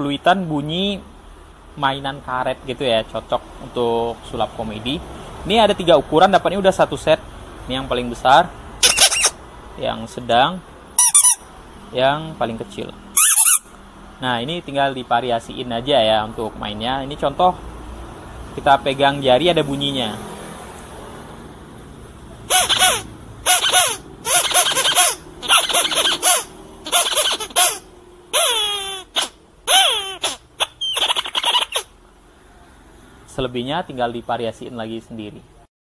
fluitan bunyi mainan karet gitu ya cocok untuk sulap komedi. Ini ada tiga ukuran dapatnya udah satu set. Ini yang paling besar yang sedang yang paling kecil. Nah ini tinggal divariasiin aja ya untuk mainnya. Ini contoh kita pegang jari ada bunyinya selebihnya tinggal divariasiin lagi sendiri